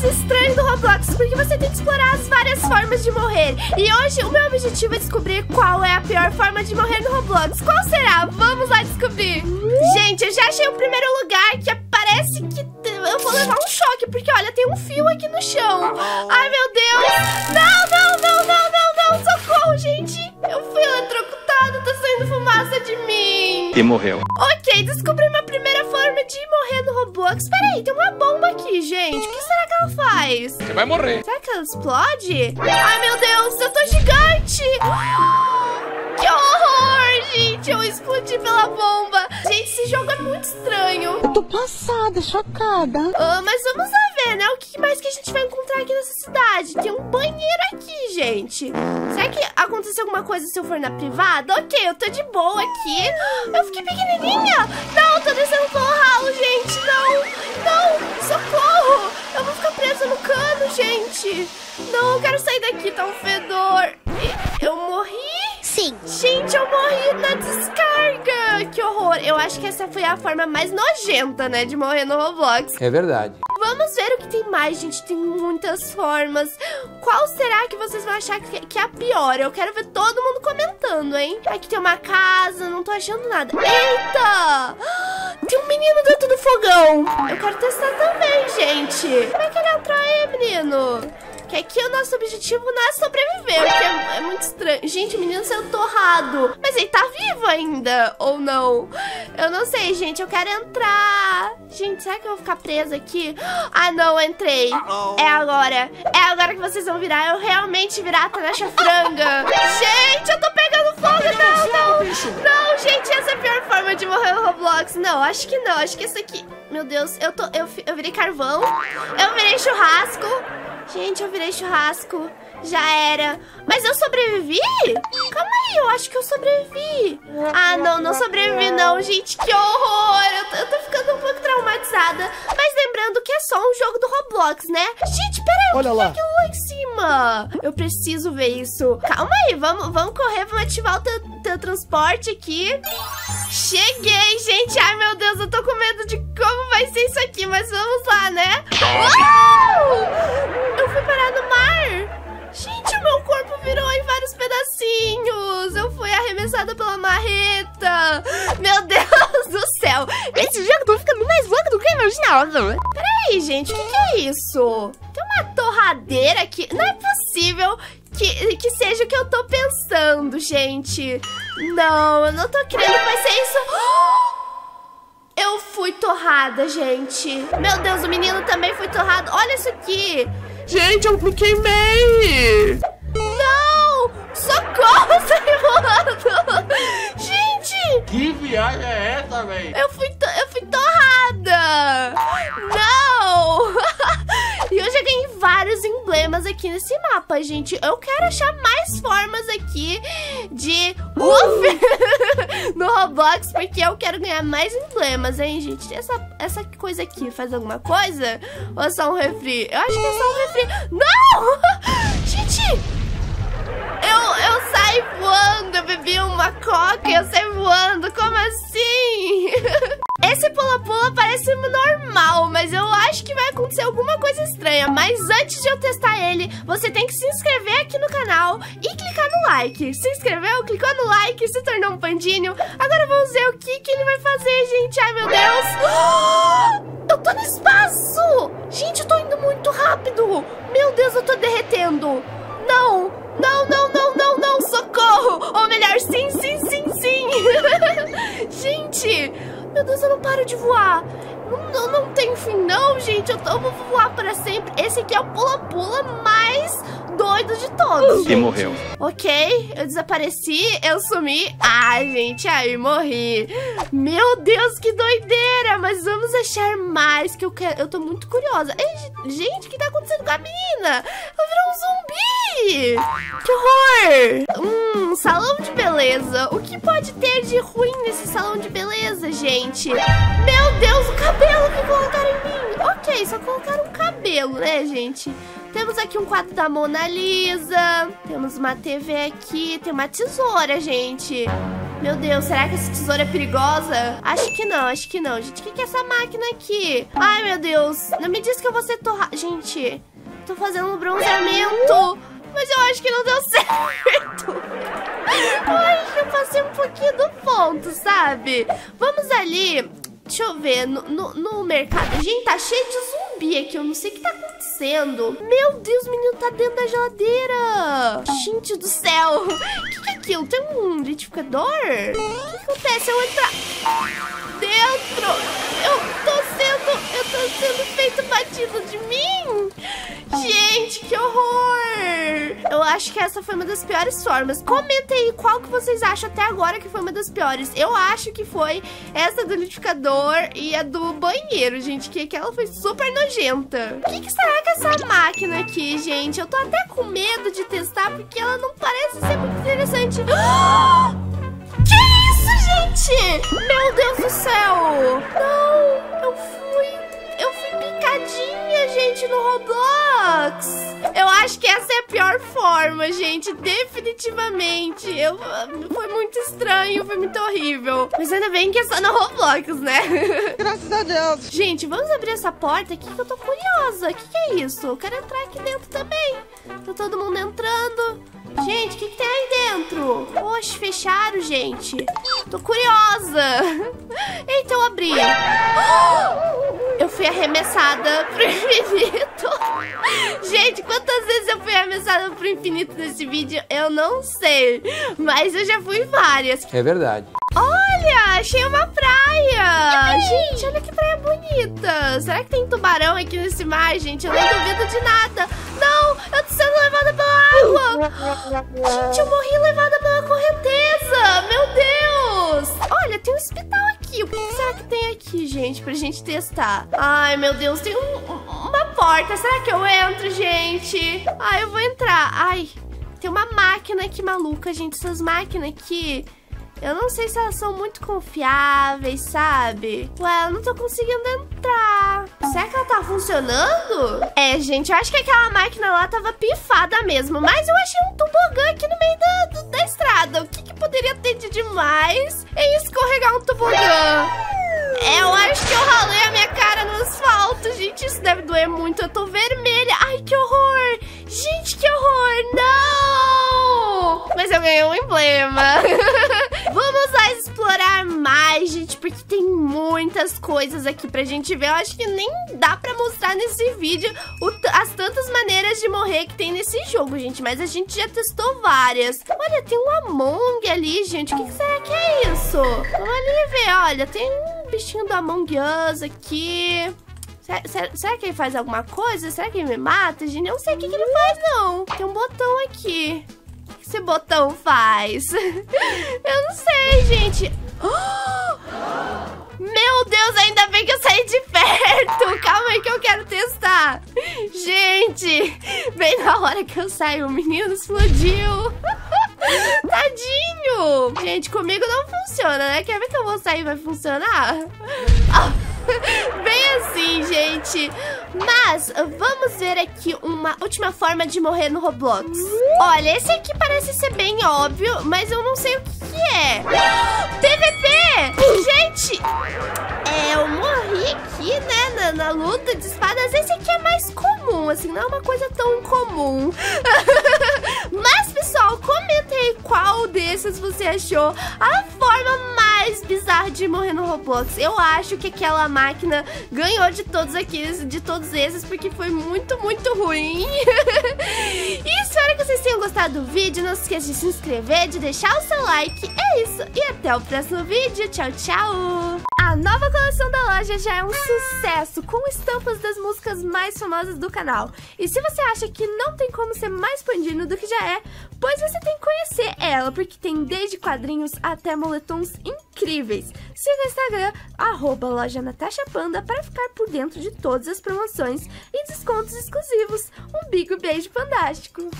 mais estranho do Roblox, porque você tem que explorar as várias formas de morrer. E hoje o meu objetivo é descobrir qual é a pior forma de morrer no Roblox. Qual será? Vamos lá descobrir. Gente, eu já achei o primeiro lugar que parece que eu vou levar um choque, porque olha, tem um fio aqui no chão. Ai, meu Deus. Não, não, não, não, não, não. Socorro, gente. Eu fui eletrocutado, tá saindo fumaça de mim. E morreu. Ok, descobri uma Roblox. Peraí, tem uma bomba aqui, gente. O que será que ela faz? Você vai morrer. Será que ela explode? Ai, meu Deus, eu tô gigante. Que horror, gente. Eu explodi pela bomba. Gente, esse jogo é muito estranho. Eu tô passada, chocada. Ah, mas vamos lá ver, né? O que mais que a gente vai encontrar aqui nessa cidade? Tem um banheiro aqui, gente. Será que aconteceu alguma coisa se eu for na privada? Ok, eu tô de boa aqui. Eu fiquei pequenininha. Gente. Não, eu quero sair daqui, tá um fedor. Eu morri? Sim. Gente, eu morri na descarga. Que horror. Eu acho que essa foi a forma mais nojenta, né, de morrer no Roblox. É verdade. Vamos ver o que tem mais, gente. Tem muitas formas. Qual será que vocês vão achar que, que é a pior? Eu quero ver todo mundo comentando, hein? Aqui tem uma casa, não tô achando nada. Eita! Tem um menino dentro do fogão. Eu quero testar também, gente. Como é que ele entrou aí, menino? Que aqui o nosso objetivo não é sobreviver, que é, é, muito estranho. Gente, o menino saiu torrado. Mas ele tá vivo ainda, ou não? Eu não sei, gente. Eu quero entrar. Gente, será que eu vou ficar presa aqui? Ah, não, entrei. É agora. É agora que vocês vão virar. Eu realmente virar a Nacha Franga. gente, eu tô pegando fogo. Não, não. Não, gente, essa é a pior forma de morrer no Roblox. Não, acho que não. Acho que isso aqui... Meu Deus, eu, tô, eu, eu virei carvão. Eu virei churrasco. Gente, eu virei churrasco. Já era. Mas eu sobrevivi? Calma aí, eu acho que eu sobrevivi. Ah, não, não sobrevivi não, gente. Que horror. Eu tô, eu tô ficando um pouco traumatizada. Mas lembrando que é só um jogo do Roblox, né? Gente, peraí, Olha o que lá. é aquilo lá em cima? Eu preciso ver isso. Calma aí, vamos, vamos correr, vamos ativar o teu, teletransporte aqui. Cheguei, gente. Ai, meu Deus, eu tô com medo de como vai ser isso aqui, mas vamos lá, né? Eu fui parar no mar. Gente, o meu corpo virou em vários pedacinhos. Eu fui arremessada pela marreta. Meu Deus do céu. Esse jogo tá ficando mais louco do que eu imaginava. Peraí, gente, o que, que é isso? Tem uma torradeira aqui. Não é possível que, que seja o que eu tô pensando, gente. Não, eu não tô querendo que vai ser isso. Eu fui torrada, gente. Meu Deus, o menino também foi torrado. Olha isso aqui. Gente, eu me queimei! Mapa, gente. Eu quero achar mais formas aqui de Uf! no Roblox, porque eu quero ganhar mais emblemas, hein, gente? Essa, essa coisa aqui faz alguma coisa? Ou é só um refri? Eu acho que é só um refri. Não! Gente! Eu, eu voando, eu bebi uma coca e eu saí voando, como assim? Esse pula-pula parece normal, mas eu acho que vai acontecer alguma coisa estranha. Mas antes de eu testar ele, você tem que se inscrever aqui no canal e clicar no like. Se inscreveu, clicou no like, se tornou um pandinho. Agora vamos ver o que, que ele vai fazer, gente. Ai, meu Deus! Eu tô no espaço! Gente, eu tô indo muito rápido! Meu Deus, eu tô derretendo! Não! Não, não! Sim, sim, sim, sim! gente! Meu Deus, eu não paro de voar! Não, não, tem fim, não, gente! Eu, tô, vou voar para sempre! Esse aqui é o pula-pula mais doido de todos! E gente. morreu. Ok, eu desapareci, eu sumi. Ai, gente, aí morri. Meu Deus, que doideira! Mas vamos achar mais, que eu quero. Eu tô muito curiosa. Ei, gente, o que tá acontecendo com a menina? Ela virou um zumbi! Que horror! Hum, salão de beleza. O que pode ter de ruim nesse salão de beleza, gente? Meu Deus, o cabelo que colocaram em mim. Ok, só colocaram um cabelo, né, gente? Temos aqui um quadro da Mona Lisa. Temos uma TV aqui. Tem uma tesoura, gente. Meu Deus, será que essa tesoura é perigosa? Acho que não, acho que não. Gente, o que, que é essa máquina aqui? Ai, meu Deus. Não me diz que eu vou ser torrada. Gente, tô fazendo um bronzeamento. Mas eu acho que não deu certo. Eu acho que eu passei um pouquinho do ponto, sabe? Vamos ali Deixa eu ver, no, no, no, mercado. Gente, tá cheio de zumbi aqui. Eu não sei o que tá acontecendo. Meu Deus, o menino tá dentro da geladeira. Gente do céu. O que, que é aquilo? Tem um identificador? O que acontece? Eu entrar dentro. Eu tô sendo... Eu tô sendo feito batido de mim. Gente, que horror. Eu acho que essa foi uma das piores formas. Comenta aí qual que vocês acham até agora que foi uma das piores. Eu acho que foi essa do liquidificador e a do banheiro, gente. Que aquela foi super nojenta. O que, que será que é essa máquina aqui, gente? Eu tô até com medo de testar porque ela não parece ser muito interessante. Que céu. Não, eu fui... Eu fui picadinha, gente, no Roblox. Eu acho que essa é a pior forma, gente. Definitivamente. Eu, foi muito estranho, foi muito horrível. Mas ainda bem que é só no Roblox, né? Graças a Deus. Gente, vamos abrir essa porta aqui que eu tô curiosa. O que, que é isso? Eu quero entrar aqui dentro também. Tá todo mundo entrando. Gente, o que, que, tem aí dentro? Poxa, fecharam, gente. Tô curiosa. Eita, eu abri. Eu fui arremessada pro infinito. Gente, quantas vezes eu fui arremessada pro infinito nesse vídeo? Eu não sei. Mas eu já fui várias. É verdade. Olha, achei uma praia. Gente, olha que praia bonita. Será que tem tubarão aqui nesse mar, gente? Eu não duvido de nada. Não, eu tô sendo levada pela água. Gente, eu morri levada pela correnteza. Meu Deus. Olha, tem um hospital aqui. O que será que tem aqui, gente, pra gente testar? Ai, meu Deus, tem um, porta. Será que eu entro, gente? Ai, eu vou entrar. Ai, tem uma máquina aqui maluca, gente. Essas máquinas aqui... Eu não sei se elas são muito confiáveis, sabe? Ué, eu não tô conseguindo entrar. Será que ela tá funcionando? É, gente, eu acho que aquela máquina lá tava pifada mesmo. Mas eu achei um tobogã aqui no meio da, da estrada. O que, que poderia ter de demais em escorregar um tobogã? Asfalto. Gente, isso deve doer muito. Eu tô vermelha. Ai, que horror. Gente, que horror. Não! Mas eu ganhei um emblema. Vamos lá explorar mais, gente, porque tem muitas coisas aqui pra gente ver. Eu acho que nem dá pra mostrar nesse vídeo as tantas maneiras de morrer que tem nesse jogo, gente. Mas a gente já testou várias. Olha, tem um Among ali, gente. O que, que será que é isso? Vamos ali ver, olha, tem bichinho do Among Us aqui. Será, será, que ele faz alguma coisa? Será que ele me mata, gente? Eu não sei o que, que ele faz, não. Tem um botão aqui esse botão faz? Eu não sei, gente. Meu Deus, ainda bem que eu saí de perto. Calma aí que eu quero testar. Gente, bem na hora que eu saí, o menino explodiu. Gente, comigo não funciona, né? Quer ver que eu vou sair e vai funcionar? Bem assim, gente. Mas vamos ver aqui uma última forma de morrer no Roblox. Olha, esse aqui parece ser bem óbvio, mas eu não sei o que, que é. PVP! Gente, é, eu morri aqui, né, na, na, luta de espadas. Esse aqui é mais comum, assim, não é uma coisa tão comum. mas, pessoal, comenta aí qual desses você achou a forma mais bizarra de morrer no Roblox. Eu acho que aquela máquina ganhou de todos aqueles, de todos esses, porque foi muito, muito ruim. e espero que vocês tenham gostado do vídeo. Não se esqueça de se inscrever, de deixar o seu like. É isso, e até o próximo vídeo. Tchau, tchau! Nova coleção da loja já é um sucesso, com estampas das músicas mais famosas do canal. E se você acha que não tem como ser mais pandino do que já é, pois você tem que conhecer ela, porque tem desde quadrinhos até moletons incríveis. Siga o Instagram, arroba loja Natasha Panda, para ficar por dentro de todas as promoções e descontos exclusivos. Um bico beijo fantástico!